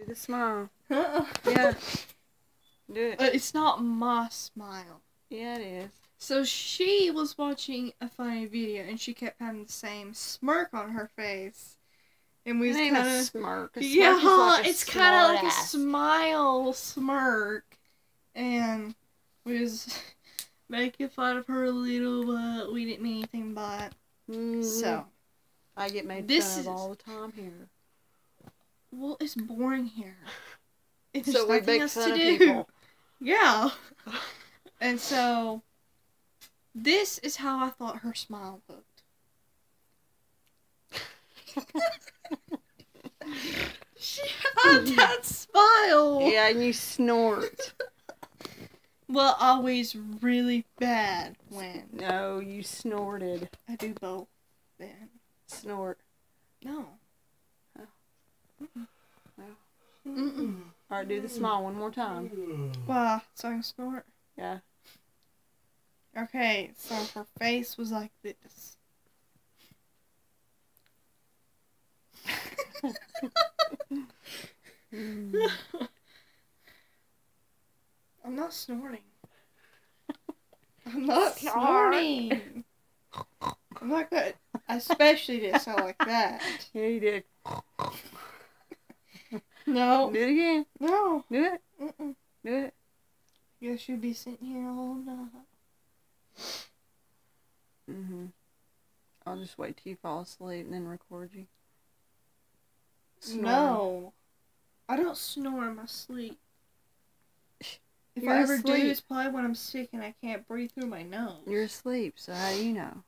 Do the smile. Yeah. Do it. But it's not my smile. Yeah, it is. So she was watching a funny video and she kept having the same smirk on her face. And we was kind of smirk. A smirk yeah, like it's kind of like a smile smirk, and we was making fun of her a little, but we didn't mean anything by it. Mhm. So, I get made this fun is- of all the time here. Well, it's boring here. It's So we make fun to of do. people. Yeah, and so this is how I thought her smile looked. she had that smile. Yeah, and you snort. Well, always really bad when No, you snorted. I do both. Then Snort. no. Mm-mm. Mm-mm. All right, do the smile one more time. Why? So I can snort. Yeah. Okay, so her face was like this. I'm not snorting. I'm not snorting. I'm not good. I especially didn't sound like that. Yeah, you did. No. Do it again. No. Do it. Mm-mm. Do it. Guess you'd be sitting here all night. Mm-hmm. I'll just wait till you fall asleep and then record you. Snoring. No. I don't snore in my sleep. If You're I ever do, it's probably when I'm sick and I can't breathe through my nose. You're asleep, so how do you know?